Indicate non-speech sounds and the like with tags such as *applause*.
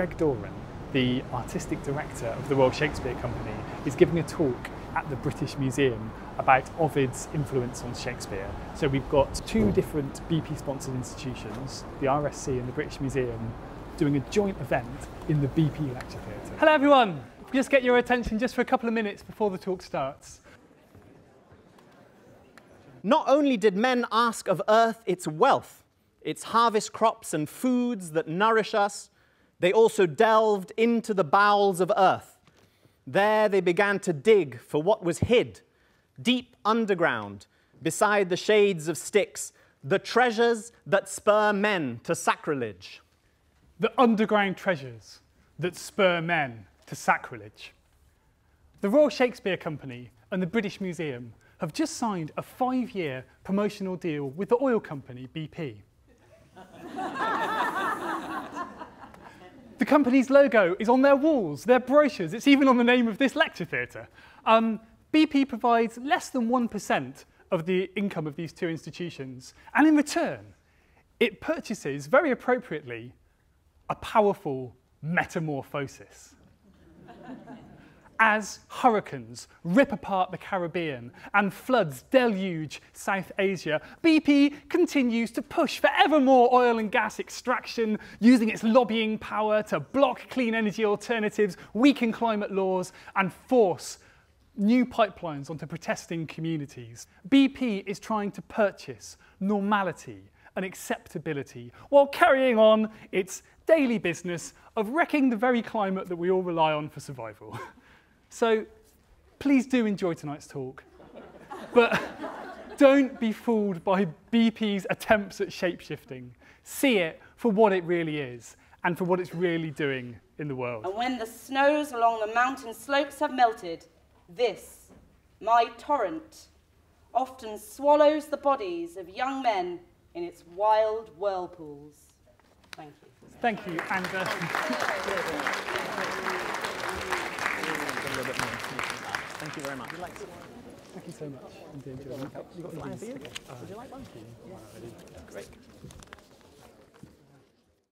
Greg Doran, the artistic director of the Royal Shakespeare Company, is giving a talk at the British Museum about Ovid's influence on Shakespeare. So we've got two different BP sponsored institutions, the RSC and the British Museum, doing a joint event in the BP Lecture Theatre. Hello everyone, just get your attention just for a couple of minutes before the talk starts. Not only did men ask of earth its wealth, its harvest crops and foods that nourish us, they also delved into the bowels of earth. There they began to dig for what was hid, deep underground, beside the shades of Styx, the treasures that spur men to sacrilege. The underground treasures that spur men to sacrilege. The Royal Shakespeare Company and the British Museum have just signed a five year promotional deal with the oil company BP. The company's logo is on their walls, their brochures, it's even on the name of this lecture theatre. Um, BP provides less than 1% of the income of these two institutions, and in return, it purchases, very appropriately, a powerful metamorphosis as hurricanes rip apart the Caribbean and floods deluge South Asia, BP continues to push for ever more oil and gas extraction, using its lobbying power to block clean energy alternatives, weaken climate laws, and force new pipelines onto protesting communities. BP is trying to purchase normality and acceptability while carrying on its daily business of wrecking the very climate that we all rely on for survival. *laughs* So please do enjoy tonight's talk. But don't be fooled by BP's attempts at shapeshifting. See it for what it really is and for what it's really doing in the world. And when the snows along the mountain slopes have melted, this, my torrent, often swallows the bodies of young men in its wild whirlpools. Thank you. Thank you. And, little bit more information about it. Thank you very much. Like Thank you so much. You got, you got for you? Would you like one? Yeah. Great.